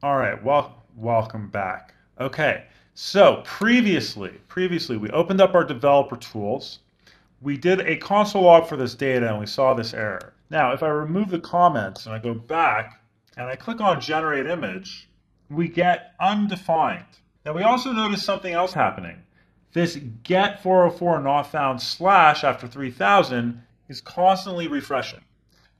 All right, well, welcome back. Okay, so previously, previously we opened up our developer tools. We did a console log for this data and we saw this error. Now, if I remove the comments and I go back and I click on generate image, we get undefined. Now we also notice something else happening. This get 404 not found slash after 3000 is constantly refreshing.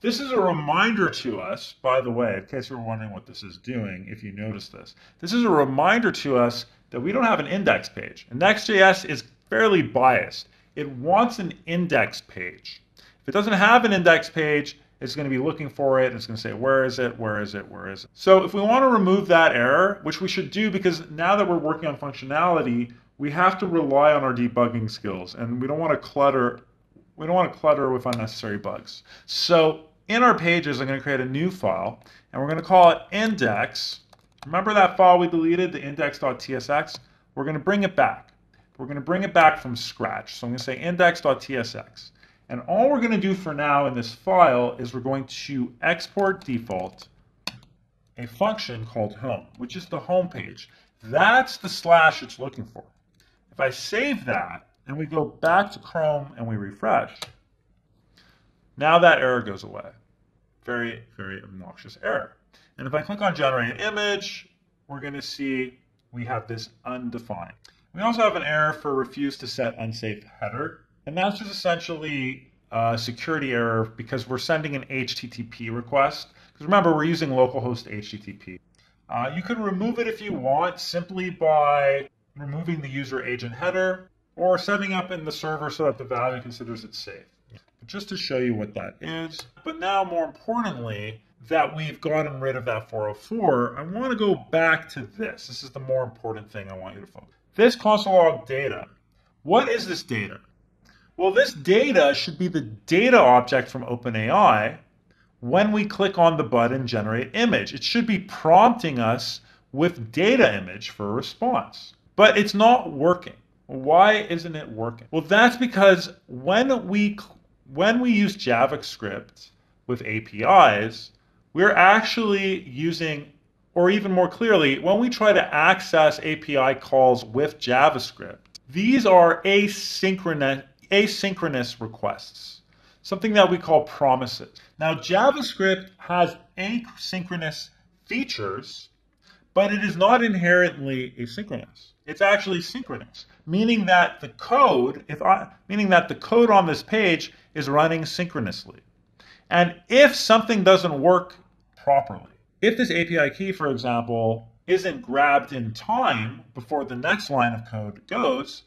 This is a reminder to us, by the way, in case you're wondering what this is doing, if you notice this. This is a reminder to us that we don't have an index page. And Next.js is fairly biased. It wants an index page. If it doesn't have an index page, it's going to be looking for it. And it's going to say, where is it? Where is it? Where is it? So if we want to remove that error, which we should do because now that we're working on functionality, we have to rely on our debugging skills and we don't want to clutter we don't want to clutter with unnecessary bugs. So in our pages, I'm going to create a new file, and we're going to call it index. Remember that file we deleted, the index.tsx? We're going to bring it back. We're going to bring it back from scratch. So I'm going to say index.tsx. And all we're going to do for now in this file is we're going to export default a function called home, which is the home page. That's the slash it's looking for. If I save that, and we go back to Chrome and we refresh, now that error goes away. Very, very obnoxious error. And if I click on generate an image, we're going to see we have this undefined. We also have an error for refuse to set unsafe header. And that's just essentially a security error because we're sending an HTTP request. Because remember, we're using localhost HTTP. Uh, you can remove it if you want simply by removing the user agent header or setting up in the server so that the value considers it safe. Just to show you what that is. But now, more importantly, that we've gotten rid of that 404, I want to go back to this. This is the more important thing I want you to focus. This console log data. What is this data? Well, this data should be the data object from OpenAI when we click on the button generate image. It should be prompting us with data image for a response. But it's not working. Why isn't it working? Well, that's because when we when we use JavaScript with APIs, we're actually using, or even more clearly, when we try to access API calls with JavaScript, these are asynchronous, asynchronous requests, something that we call promises. Now, JavaScript has asynchronous features, but it is not inherently asynchronous. It's actually synchronous, meaning that the code, if I, meaning that the code on this page is running synchronously. And if something doesn't work properly, if this API key, for example, isn't grabbed in time before the next line of code goes,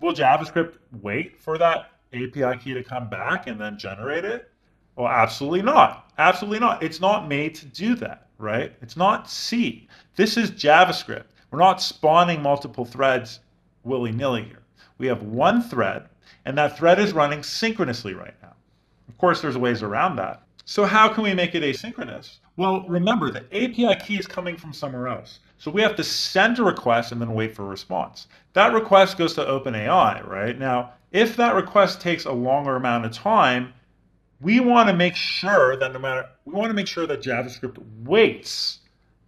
will JavaScript wait for that API key to come back and then generate it? Well, absolutely not. Absolutely not. It's not made to do that, right? It's not C. This is JavaScript. We're not spawning multiple threads willy-nilly here. We have one thread, and that thread is running synchronously right now. Of course, there's ways around that. So how can we make it asynchronous? Well, remember, the API key is coming from somewhere else. So we have to send a request and then wait for a response. That request goes to OpenAI, right? Now, if that request takes a longer amount of time, we want to make sure that no matter, we want to make sure that JavaScript waits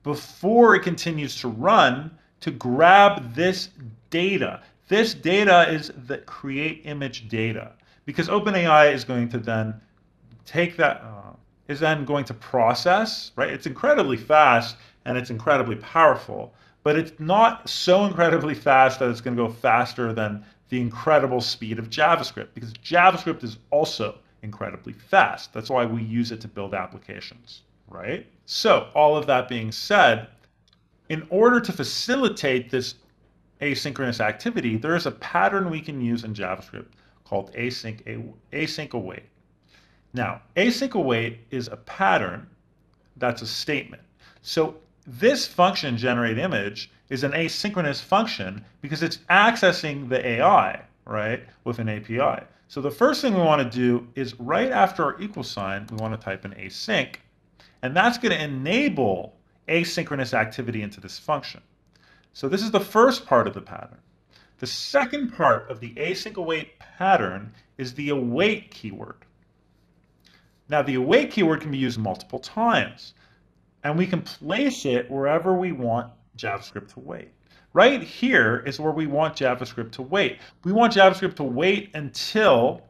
before it continues to run to grab this data. This data is the create image data because OpenAI is going to then take that, uh, is then going to process, right? It's incredibly fast and it's incredibly powerful, but it's not so incredibly fast that it's going to go faster than the incredible speed of JavaScript because JavaScript is also incredibly fast. That's why we use it to build applications right? So, all of that being said, in order to facilitate this asynchronous activity, there is a pattern we can use in JavaScript called async, async await. Now, async await is a pattern that's a statement. So this function, generate image, is an asynchronous function because it's accessing the AI, right, with an API. So the first thing we want to do is right after our equal sign, we want to type in async, and that's going to enable asynchronous activity into this function. So this is the first part of the pattern. The second part of the async await pattern is the await keyword. Now the await keyword can be used multiple times. and we can place it wherever we want JavaScript to wait. Right here is where we want JavaScript to wait. We want JavaScript to wait until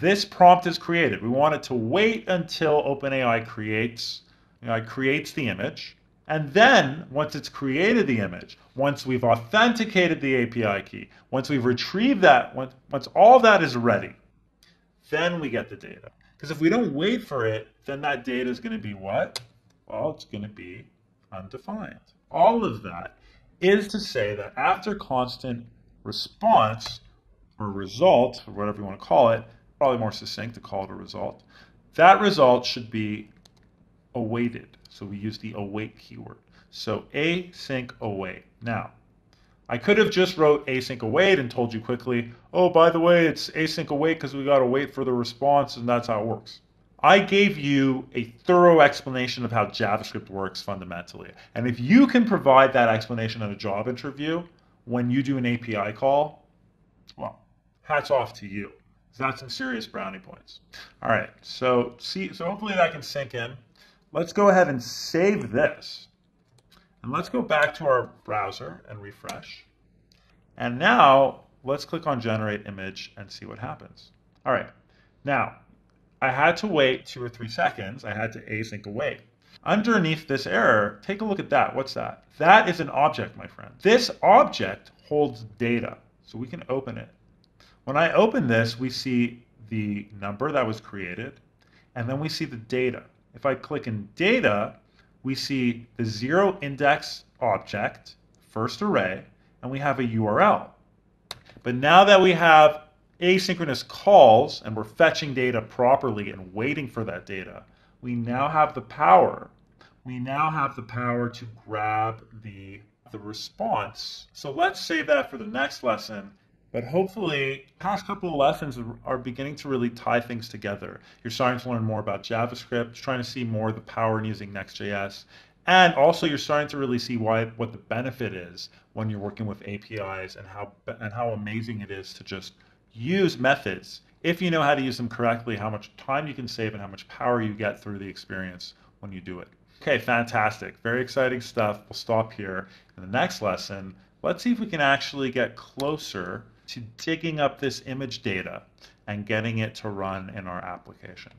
this prompt is created. We want it to wait until OpenAI creates, you know, creates the image. And then, once it's created the image, once we've authenticated the API key, once we've retrieved that, once, once all that is ready, then we get the data. Because if we don't wait for it, then that data is going to be what? Well, it's going to be undefined. All of that is to say that after constant response or result, or whatever you want to call it, probably more succinct to call it a result, that result should be awaited. So we use the await keyword. So async await. Now, I could have just wrote async await and told you quickly, oh, by the way, it's async await because we got to wait for the response and that's how it works. I gave you a thorough explanation of how JavaScript works fundamentally. And if you can provide that explanation in a job interview when you do an API call, well, hats off to you. That's some serious brownie points. All right, so see, so hopefully that can sink in. Let's go ahead and save this. And let's go back to our browser and refresh. And now let's click on generate image and see what happens. All right, now I had to wait two or three seconds. I had to async await. Underneath this error, take a look at that. What's that? That is an object, my friend. This object holds data, so we can open it. When I open this, we see the number that was created, and then we see the data. If I click in data, we see the zero index object, first array, and we have a URL. But now that we have asynchronous calls and we're fetching data properly and waiting for that data, we now have the power. We now have the power to grab the, the response. So let's save that for the next lesson. But hopefully, past couple of lessons are beginning to really tie things together. You're starting to learn more about JavaScript, trying to see more of the power in using Next.js, and also you're starting to really see why what the benefit is when you're working with APIs and how and how amazing it is to just use methods if you know how to use them correctly, how much time you can save and how much power you get through the experience when you do it. Okay, fantastic. Very exciting stuff. We'll stop here. In the next lesson, let's see if we can actually get closer to digging up this image data and getting it to run in our application.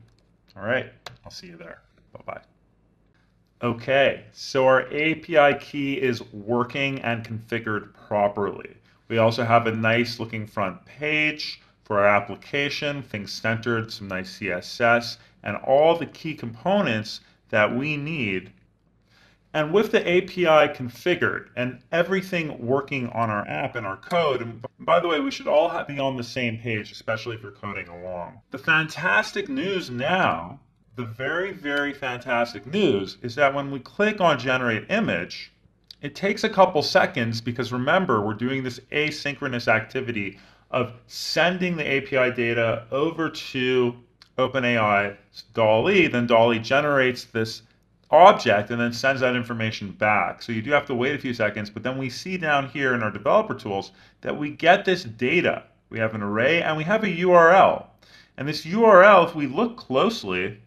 All right, I'll see you there. Bye-bye. Okay, so our API key is working and configured properly. We also have a nice looking front page for our application, things centered, some nice CSS, and all the key components that we need. And with the API configured and everything working on our app and our code, and by the way, we should all be on the same page, especially if you're coding along. The fantastic news now, the very, very fantastic news is that when we click on generate image, it takes a couple seconds because remember, we're doing this asynchronous activity of sending the API data over to OpenAI DALL-E. Then DALL-E generates this object and then sends that information back. So you do have to wait a few seconds, but then we see down here in our developer tools that we get this data. We have an array and we have a URL. And this URL, if we look closely,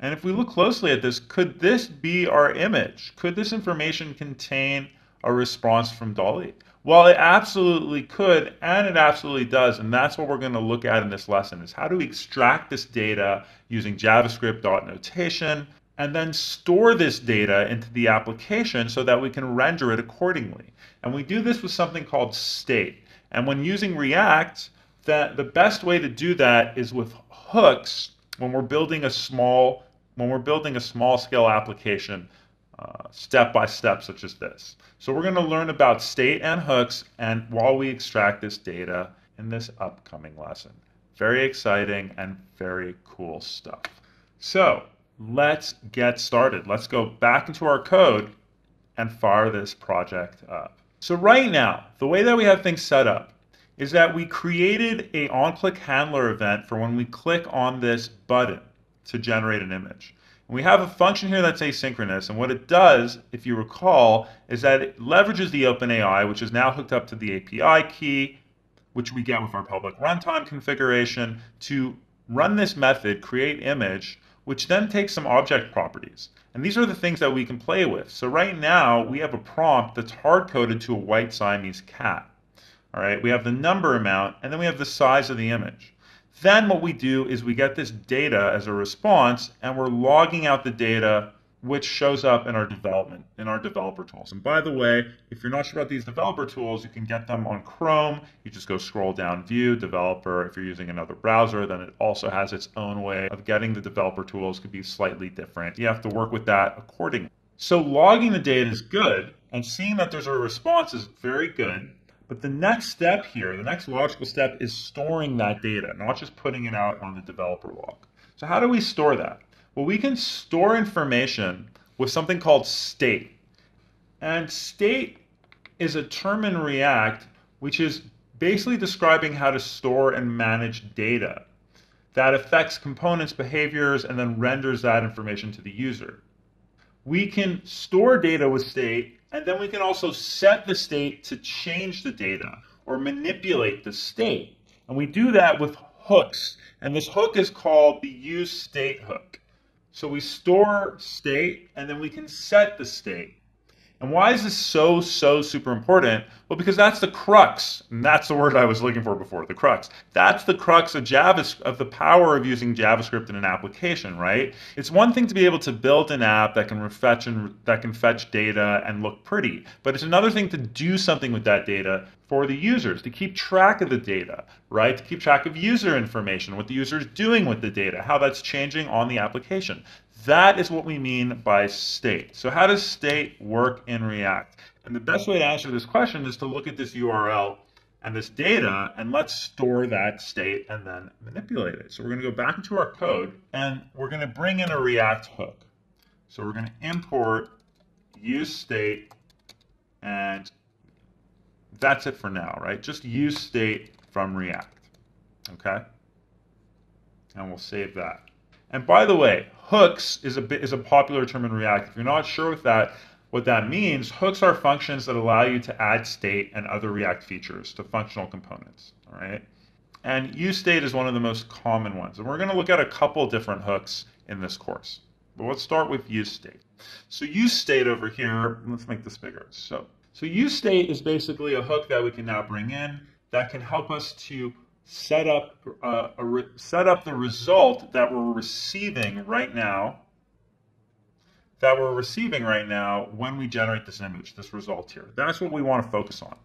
and if we look closely at this, could this be our image? Could this information contain a response from DALL-E? Well, it absolutely could, and it absolutely does. And that's what we're going to look at in this lesson is how do we extract this data using JavaScript dot notation and then store this data into the application so that we can render it accordingly. And we do this with something called state. And when using React, that the best way to do that is with hooks when we're building a small when we're building a small scale application uh, step by step such as this. So we're going to learn about state and hooks and while we extract this data in this upcoming lesson. Very exciting and very cool stuff. So let's get started. Let's go back into our code and fire this project up. So right now, the way that we have things set up is that we created a on-click handler event for when we click on this button to generate an image. And we have a function here that's asynchronous, and what it does, if you recall, is that it leverages the OpenAI, which is now hooked up to the API key, which we get with our public runtime configuration, to run this method, create image, which then takes some object properties. And these are the things that we can play with. So right now, we have a prompt that's hard-coded to a white Siamese cat. All right, we have the number amount, and then we have the size of the image. Then what we do is we get this data as a response, and we're logging out the data which shows up in our development, in our developer tools. And by the way, if you're not sure about these developer tools, you can get them on Chrome. You just go scroll down, view, developer. If you're using another browser, then it also has its own way of getting the developer tools could be slightly different. You have to work with that accordingly. So logging the data is good, and seeing that there's a response is very good. But the next step here, the next logical step is storing that data, not just putting it out on the developer log. So how do we store that? Well, we can store information with something called state. And state is a term in React which is basically describing how to store and manage data that affects components' behaviors and then renders that information to the user. We can store data with state, and then we can also set the state to change the data or manipulate the state. And we do that with hooks. And this hook is called the use state hook. So we store state and then we can set the state. And why is this so, so super important? Well, because that's the crux. And that's the word I was looking for before, the crux. That's the crux of JavaScript, of the power of using JavaScript in an application, right? It's one thing to be able to build an app that can fetch and that can fetch data and look pretty, but it's another thing to do something with that data for the users, to keep track of the data, right? To keep track of user information, what the user is doing with the data, how that's changing on the application. That is what we mean by state. So how does state work in React? And the best way to answer this question is to look at this URL and this data, and let's store that state and then manipulate it. So we're going to go back into our code, and we're going to bring in a React hook. So we're going to import use state, and that's it for now, right? Just use state from React, okay? And we'll save that. And by the way, hooks is a bit is a popular term in React. If you're not sure with that, what that means, hooks are functions that allow you to add state and other React features to functional components. All right. And useState is one of the most common ones. And we're going to look at a couple different hooks in this course. But let's start with useState. So useState over here, let's make this bigger. So, so useState is basically a hook that we can now bring in that can help us to set up uh, re- set up the result that we're receiving right now that we're receiving right now when we generate this image, this result here. That's what we want to focus on.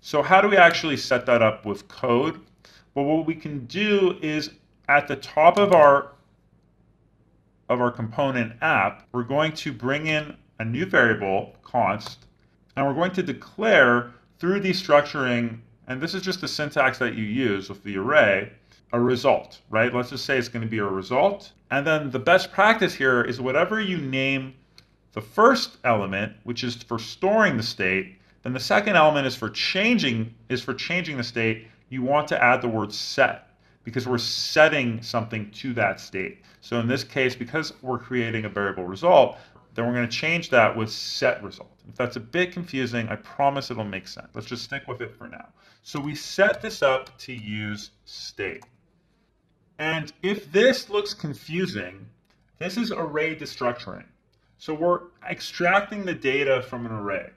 So how do we actually set that up with code? Well, what we can do is at the top of our of our component app, we're going to bring in a new variable, const, and we're going to declare through destructuring and this is just the syntax that you use with the array, a result, right? Let's just say it's going to be a result. And then the best practice here is whatever you name the first element, which is for storing the state, then the second element is for changing is for changing the state. You want to add the word set because we're setting something to that state. So in this case, because we're creating a variable result, then we're going to change that with set result. If that's a bit confusing, I promise it'll make sense. Let's just stick with it for now. So we set this up to use state. And if this looks confusing, this is array destructuring. So we're extracting the data from an array.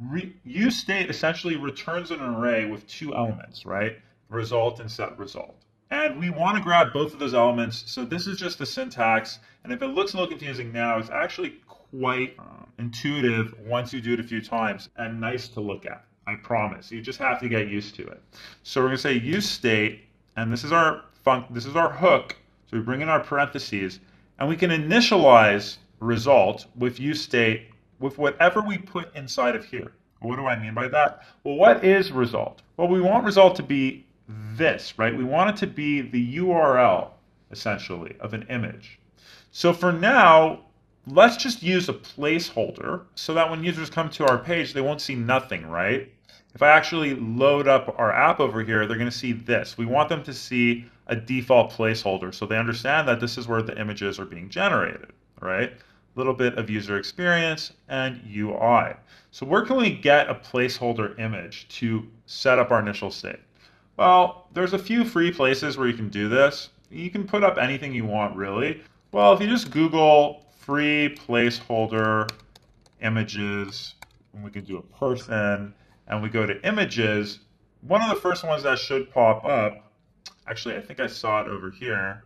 Re use state essentially returns an array with two elements, right? Result and set result. And we want to grab both of those elements. So this is just the syntax. And if it looks a little confusing now, it's actually quite uh, intuitive once you do it a few times and nice to look at. I promise. You just have to get used to it. So we're going to say use state, and this is our func this is our hook. So we bring in our parentheses, and we can initialize result with use state with whatever we put inside of here. What do I mean by that? Well, what is result? Well, we want result to be this, right? We want it to be the URL, essentially, of an image. So for now, let's just use a placeholder so that when users come to our page, they won't see nothing, right? If I actually load up our app over here, they're going to see this. We want them to see a default placeholder so they understand that this is where the images are being generated, right? A little bit of user experience and UI. So where can we get a placeholder image to set up our initial state? Well, there's a few free places where you can do this. You can put up anything you want, really. Well, if you just Google free placeholder images, and we can do a person, and we go to images, one of the first ones that should pop up, actually, I think I saw it over here,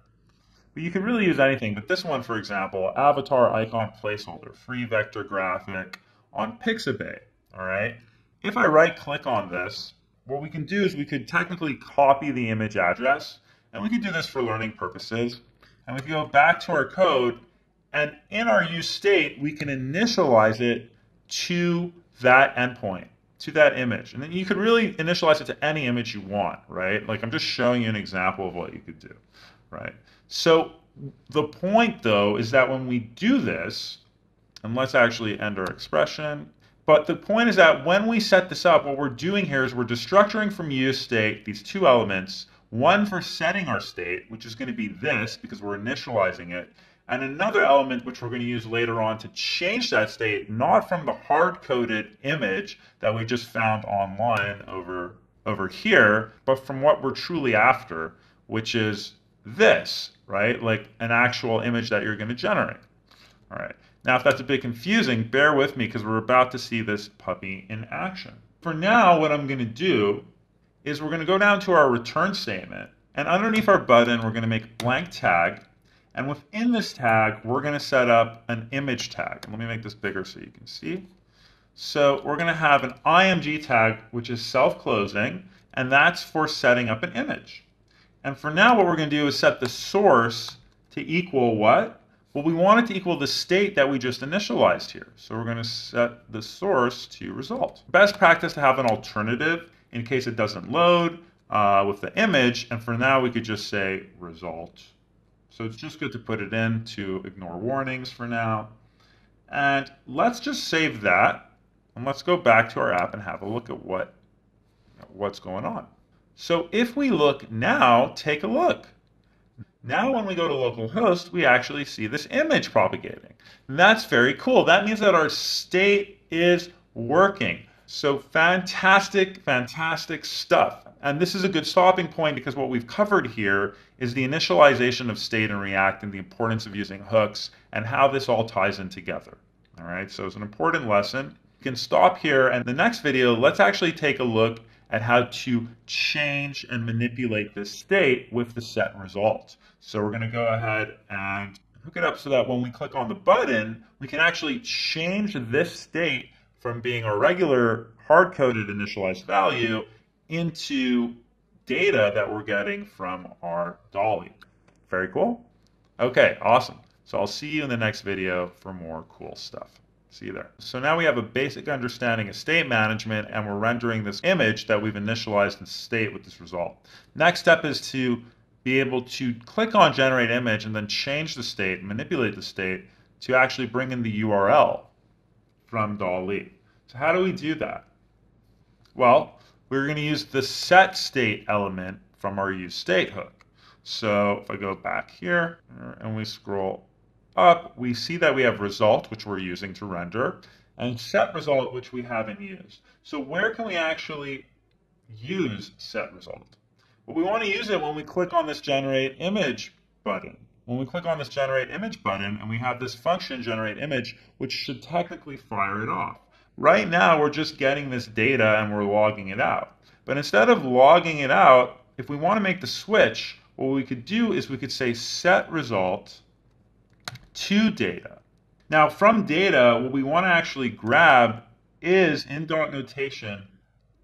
but you can really use anything. But this one, for example, avatar icon placeholder, free vector graphic on Pixabay, all right? If I right click on this, what we can do is we could technically copy the image address, and we could do this for learning purposes. And we can go back to our code, and in our use state, we can initialize it to that endpoint, to that image. And then you could really initialize it to any image you want, right? Like I'm just showing you an example of what you could do, right? So the point though is that when we do this, and let's actually end our expression, but the point is that when we set this up, what we're doing here is we're destructuring from use state these two elements, one for setting our state, which is going to be this because we're initializing it, and another element which we're going to use later on to change that state, not from the hard-coded image that we just found online over, over here, but from what we're truly after, which is this, right? Like an actual image that you're going to generate. All right. Now, if that's a bit confusing, bear with me because we're about to see this puppy in action. For now, what I'm going to do is we're going to go down to our return statement, and underneath our button, we're going to make blank tag, and within this tag, we're going to set up an image tag. Let me make this bigger so you can see. So we're going to have an IMG tag, which is self-closing, and that's for setting up an image. And for now, what we're going to do is set the source to equal what? Well, we want it to equal the state that we just initialized here. So we're going to set the source to result. Best practice to have an alternative in case it doesn't load uh, with the image. And for now, we could just say result. So it's just good to put it in to ignore warnings for now. And let's just save that. And let's go back to our app and have a look at what, what's going on. So if we look now, take a look. Now when we go to localhost, we actually see this image propagating. And that's very cool. That means that our state is working. So fantastic, fantastic stuff. And this is a good stopping point because what we've covered here is the initialization of state in React and the importance of using hooks and how this all ties in together. All right, so it's an important lesson. You can stop here and the next video, let's actually take a look at how to change and manipulate this state with the set result. So we're going to go ahead and hook it up so that when we click on the button, we can actually change this state from being a regular hard-coded initialized value into data that we're getting from our DALL-E. Very cool. Okay, awesome. So I'll see you in the next video for more cool stuff. See there. So now we have a basic understanding of state management and we're rendering this image that we've initialized in state with this result. Next step is to be able to click on generate image and then change the state, manipulate the state to actually bring in the URL from DALL-E. So how do we do that? Well, we're going to use the set state element from our use state hook. So if I go back here and we scroll up, we see that we have result, which we're using to render, and set result, which we haven't used. So where can we actually use set result? Well, we want to use it when we click on this generate image button. When we click on this generate image button and we have this function generate image, which should technically fire it off. Right now, we're just getting this data and we're logging it out. But instead of logging it out, if we want to make the switch, what we could do is we could say set result to data. Now from data, what we want to actually grab is in dot notation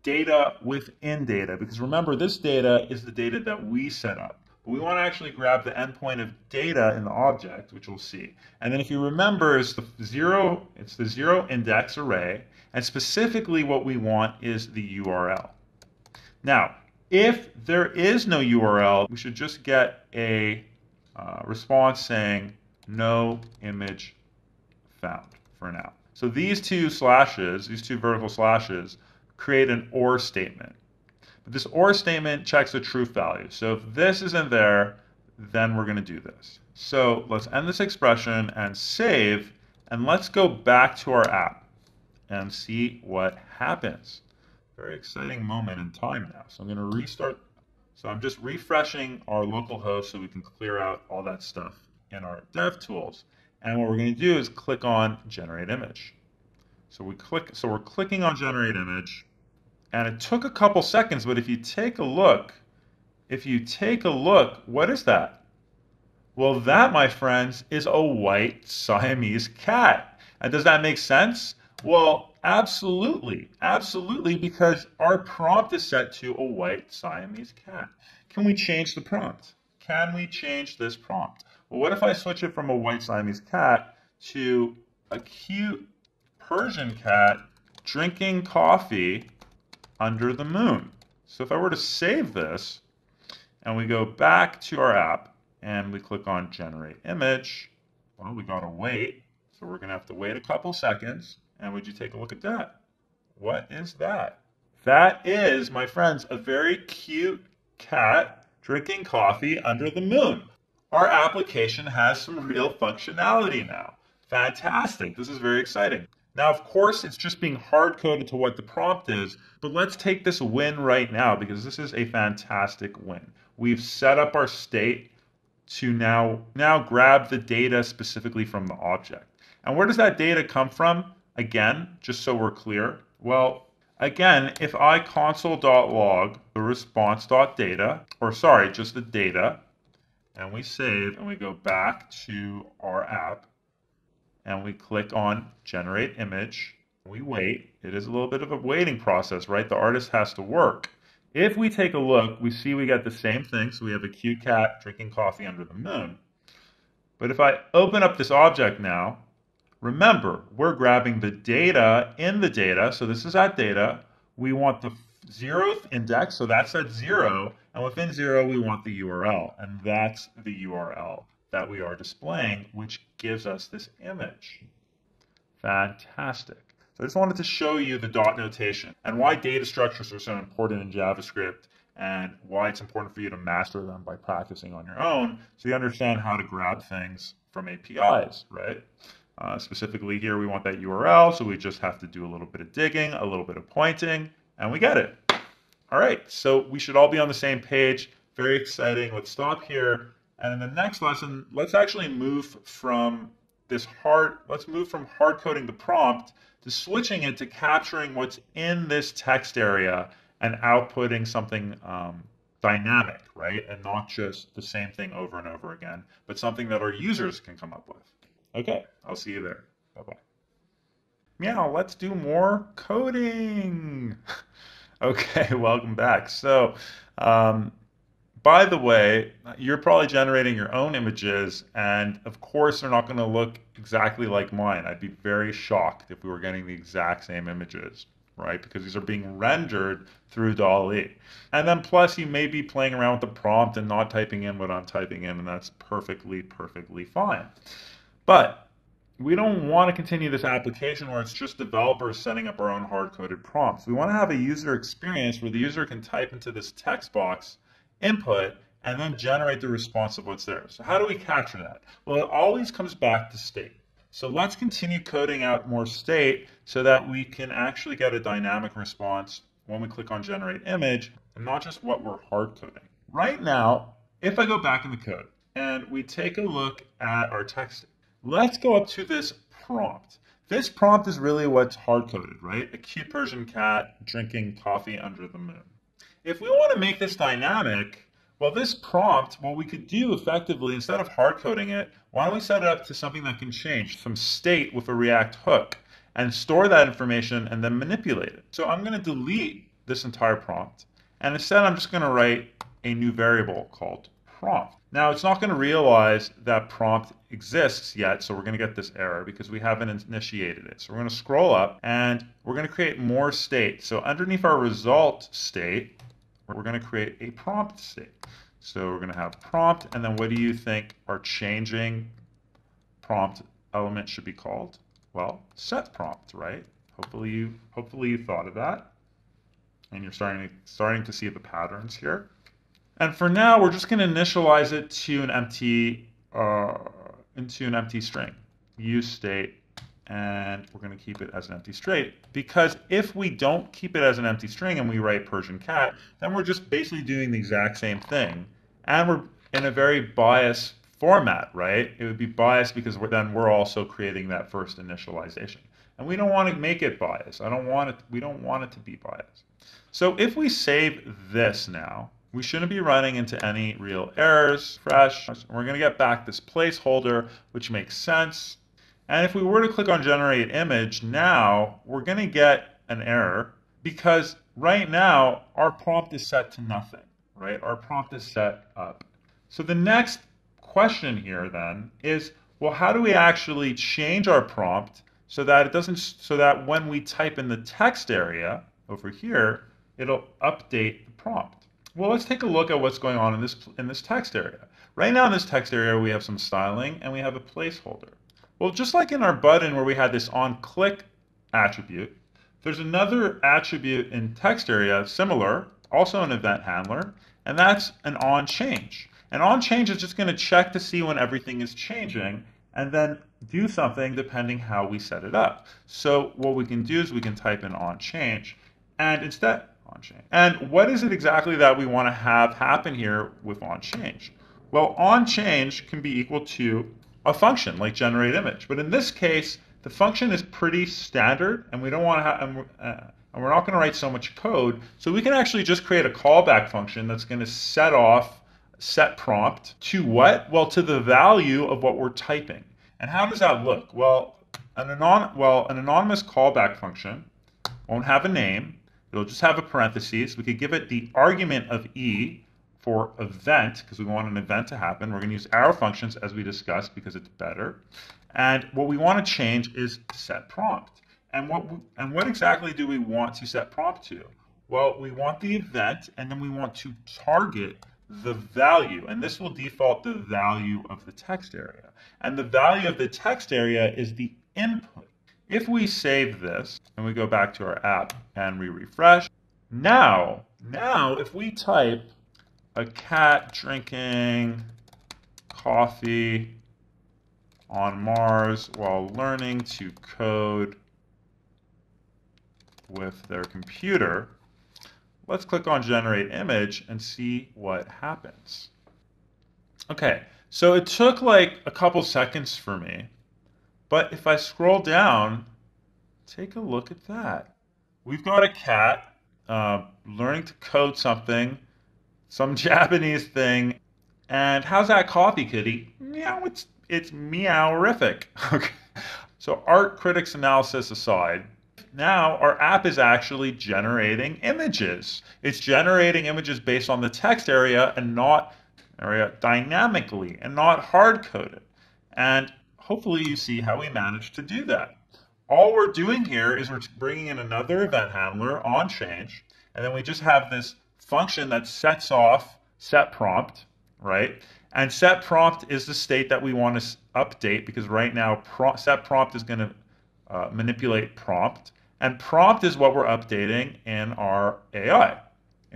data within data because remember this data is the data that we set up. But we want to actually grab the endpoint of data in the object, which we'll see. And then if you remember, it's the zero, it's the zero index array, and specifically what we want is the URL. Now, if there is no URL, we should just get a uh, response saying no image found for now. So these two slashes, these two vertical slashes, create an OR statement. But this OR statement checks the truth value. So if this isn't there, then we're going to do this. So let's end this expression and save, and let's go back to our app and see what happens. Very exciting moment in time now. So I'm going to restart. So I'm just refreshing our local host so we can clear out all that stuff. In our dev tools. And what we're going to do is click on generate image. So we click so we're clicking on generate image and it took a couple seconds, but if you take a look, if you take a look, what is that? Well, that, my friends, is a white Siamese cat. And does that make sense? Well, absolutely. Absolutely, because our prompt is set to a white Siamese cat. Can we change the prompt? Can we change this prompt? What if I switch it from a white Siamese cat to a cute Persian cat drinking coffee under the moon? So if I were to save this and we go back to our app and we click on generate image, well, we gotta wait. So we're gonna have to wait a couple seconds. And would you take a look at that? What is that? That is, my friends, a very cute cat drinking coffee under the moon. Our application has some hmm. real functionality now. Fantastic. This is very exciting. Now, of course, it's just being hard coded to what the prompt is, but let's take this win right now because this is a fantastic win. We've set up our state to now, now grab the data specifically from the object. And where does that data come from? Again, just so we're clear. Well, again, if I console.log the response.data, or sorry, just the data, and we save and we go back to our app and we click on generate image, we wait. It is a little bit of a waiting process, right? The artist has to work. If we take a look, we see we got the same thing. So we have a cute cat drinking coffee under the moon. But if I open up this object now, remember, we're grabbing the data in the data. So this is that data. We want the zeroth index, so that's at zero. And within zero, we want the URL. And that's the URL that we are displaying, which gives us this image. Fantastic. So I just wanted to show you the dot notation and why data structures are so important in JavaScript and why it's important for you to master them by practicing on your own so you understand how to grab things from APIs, right? Uh, specifically here, we want that URL, so we just have to do a little bit of digging, a little bit of pointing, and we get it. All right, so we should all be on the same page. Very exciting. Let's stop here. And in the next lesson, let's actually move from this hard, let's move from hard coding the prompt to switching it to capturing what's in this text area and outputting something um, dynamic, right? And not just the same thing over and over again, but something that our users can come up with. Okay, I'll see you there. Bye-bye. Meow, let's do more coding. okay, welcome back. So, um, by the way, you're probably generating your own images, and of course, they're not going to look exactly like mine. I'd be very shocked if we were getting the exact same images, right? Because these are being rendered through DALL-E. And then plus, you may be playing around with the prompt and not typing in what I'm typing in, and that's perfectly, perfectly fine. But we don't want to continue this application where it's just developers setting up our own hard-coded prompts. We want to have a user experience where the user can type into this text box input and then generate the response of what's there. So how do we capture that? Well, it always comes back to state. So let's continue coding out more state so that we can actually get a dynamic response when we click on generate image and not just what we're hard coding. Right now, if I go back in the code and we take a look at our text, let's go up to this prompt. This prompt is really what's hard coded, right? A cute Persian cat drinking coffee under the moon. If we want to make this dynamic, well, this prompt, what we could do effectively, instead of hard coding it, why don't we set it up to something that can change, some state with a React hook, and store that information and then manipulate it. So I'm going to delete this entire prompt, and instead I'm just going to write a new variable called prompt. Now it's not going to realize that prompt exists yet, so we're going to get this error because we haven't initiated it. So we're going to scroll up and we're going to create more state. So underneath our result state, we're going to create a prompt state. So we're going to have prompt, and then what do you think our changing prompt element should be called? Well, set prompt, right? Hopefully you hopefully you thought of that, and you're starting to, starting to see the patterns here. And for now, we're just going to initialize it to an empty uh, into an empty string. Use state and we're going to keep it as an empty string because if we don't keep it as an empty string and we write Persian cat, then we're just basically doing the exact same thing. And we're in a very biased format, right? It would be biased because we're, then we're also creating that first initialization. And we don't want to make it biased. I don't want it, we don't want it to be biased. So if we save this now, we shouldn't be running into any real errors, fresh. We're going to get back this placeholder, which makes sense. And if we were to click on generate image now, we're going to get an error because right now our prompt is set to nothing, right? Our prompt is set up. So the next question here then is, well, how do we actually change our prompt so that it doesn't, so that when we type in the text area over here, it'll update the prompt. Well, let's take a look at what's going on in this, in this text area. Right now in this text area, we have some styling and we have a placeholder. Well, just like in our button where we had this on click attribute, there's another attribute in text area similar, also an event handler, and that's an on change. And on change is just going to check to see when everything is changing and then do something depending how we set it up. So what we can do is we can type in on change and instead on. And what is it exactly that we want to have happen here with on change? Well, on change can be equal to a function like generate image. But in this case, the function is pretty standard and we don't want to have, and we're, uh, and we're not going to write so much code. So we can actually just create a callback function that's going to set off set prompt to what? Well, to the value of what we're typing. And how does that look? Well, an, anon well, an anonymous callback function won't have a name. It'll just have a parenthesis. We could give it the argument of e for event, because we want an event to happen. We're going to use arrow functions as we discussed because it's better. And what we want to change is set prompt. And what, and what exactly do we want to set prompt to? Well, we want the event, and then we want to target the value, and this will default the value of the text area. And the value of the text area is the input. If we save this and we go back to our app and we refresh, now, now if we type a cat drinking coffee on Mars while learning to code with their computer, Let's click on generate image and see what happens. Okay, so it took like a couple seconds for me, but if I scroll down, take a look at that. We've got a cat uh, learning to code something, some Japanese thing, and how's that coffee, kitty? Meow, it's, it's meowrific. Okay. So art critics analysis aside, now our app is actually generating images. It's generating images based on the text area and not area dynamically and not hard coded. And hopefully you see how we managed to do that. All we're doing here is we're bringing in another event handler on change, and then we just have this function that sets off set prompt, right? And set prompt is the state that we want to update because right now set prompt is going to uh, manipulate prompt. And prompt is what we're updating in our AI,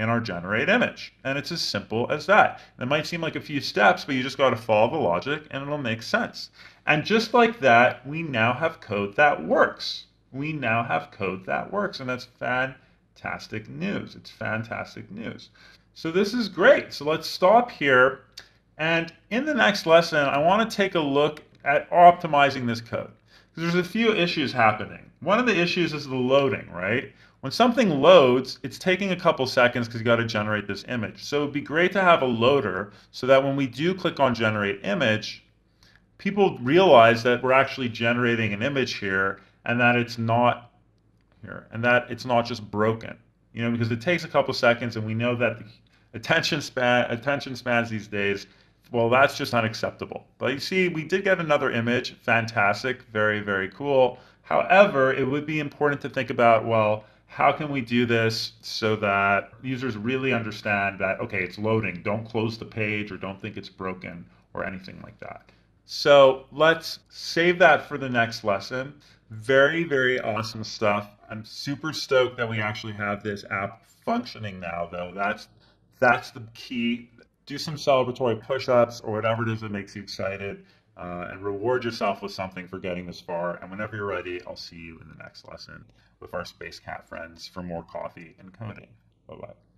in our generate image. And it's as simple as that. It might seem like a few steps, but you just got to follow the logic and it'll make sense. And just like that, we now have code that works. We now have code that works. And that's fantastic news. It's fantastic news. So this is great. So let's stop here. And in the next lesson, I want to take a look at optimizing this code. Because there's a few issues happening. One of the issues is the loading, right? When something loads, it's taking a couple seconds because you got to generate this image. So it'd be great to have a loader so that when we do click on generate image, people realize that we're actually generating an image here and that it's not here and that it's not just broken. You know, because it takes a couple seconds and we know that the attention span attention spans these days well, that's just unacceptable. But you see, we did get another image. Fantastic. Very, very cool. However, it would be important to think about, well, how can we do this so that users really understand that, okay, it's loading, don't close the page or don't think it's broken or anything like that. So let's save that for the next lesson. Very, very awesome stuff. I'm super stoked that we actually have this app functioning now, though. That's that's the key. Do some celebratory push-ups or whatever it is that makes you excited uh, and reward yourself with something for getting this far. And whenever you're ready, I'll see you in the next lesson with our Space Cat friends for more coffee and coding. Bye bye.